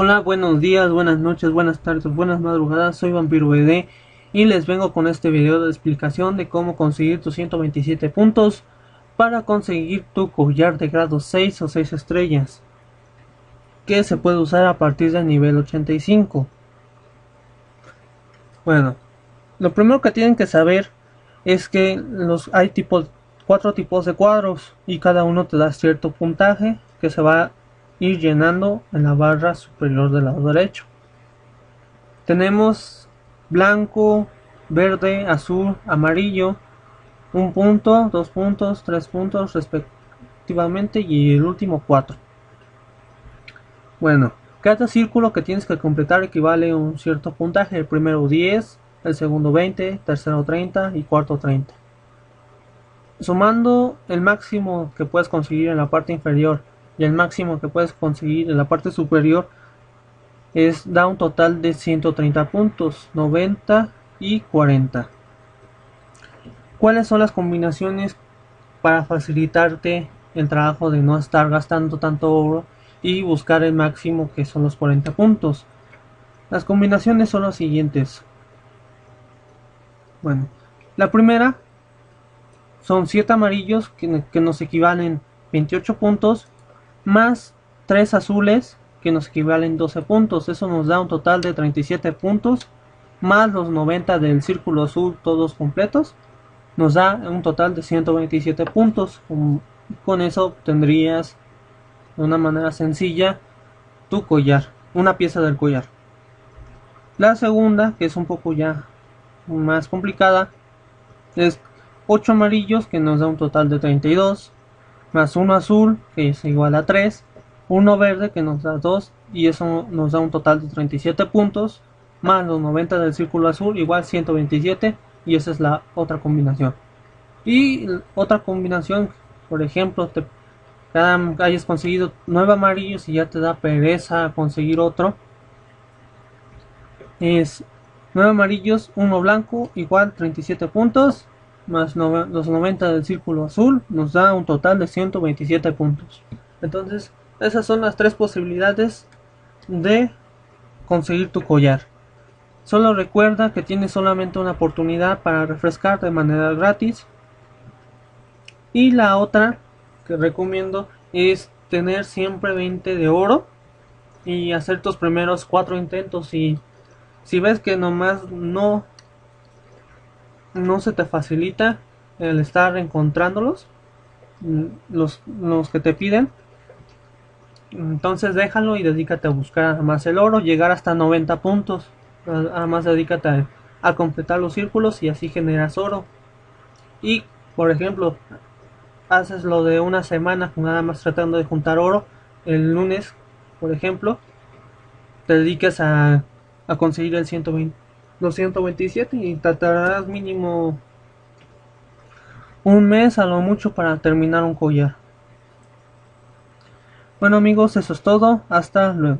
Hola, buenos días, buenas noches, buenas tardes, buenas madrugadas, soy Vampiro y les vengo con este video de explicación de cómo conseguir tus 127 puntos para conseguir tu collar de grado 6 o 6 estrellas que se puede usar a partir del nivel 85. Bueno, lo primero que tienen que saber es que los hay tipos cuatro tipos de cuadros y cada uno te da cierto puntaje que se va ir llenando en la barra superior del lado derecho. Tenemos blanco, verde, azul, amarillo, un punto, dos puntos, tres puntos respectivamente y el último cuatro. Bueno, cada círculo que tienes que completar equivale a un cierto puntaje. El primero 10, el segundo 20, tercero 30 y cuarto 30. Sumando el máximo que puedes conseguir en la parte inferior y el máximo que puedes conseguir en la parte superior es da un total de 130 puntos, 90 y 40. ¿Cuáles son las combinaciones para facilitarte el trabajo de no estar gastando tanto oro y buscar el máximo que son los 40 puntos? Las combinaciones son las siguientes. Bueno, la primera son 7 amarillos que, nos equivalen 28 puntos más 3 azules que nos equivalen 12 puntos. Eso nos da un total de 37 puntos más los 90 del círculo azul todos completos. Nos da un total de 127 puntos. Con, eso obtendrías de una manera sencilla tu collar, una pieza del collar. La segunda, que es un poco ya más complicada, es 8 amarillos que nos da un total de 32, más 1 azul que es igual a 3, 1 verde que nos da 2 y eso nos da un total de 37 puntos, más los 90 del círculo azul igual 127 y esa es la otra combinación. Y otra combinación, por ejemplo, te hayas conseguido 9 amarillos y ya te da pereza conseguir otro, es 9 amarillos, 1 blanco igual 37 puntos más los 90 del círculo azul nos da un total de 127 puntos. Entonces, esas son las tres posibilidades de conseguir tu collar. Solo recuerda que tienes solamente una oportunidad para refrescar de manera gratis. Y la otra que recomiendo es tener siempre 20 de oro y hacer tus primeros 4 intentos y si ves que nomás no no se te facilita el estar encontrándolos, mm, los, los que te piden. Entonces déjalo y dedícate a buscar más el oro, llegar hasta 90 puntos. Además dedícate a, completar los círculos y así generas oro. Y por ejemplo, haces lo de una semana nada más tratando de juntar oro. El lunes, por ejemplo, te dedicas a, a conseguir el 120 227 y tratarás mínimo un mes a lo mucho para terminar un collar. Bueno amigos, eso es todo. Hasta luego.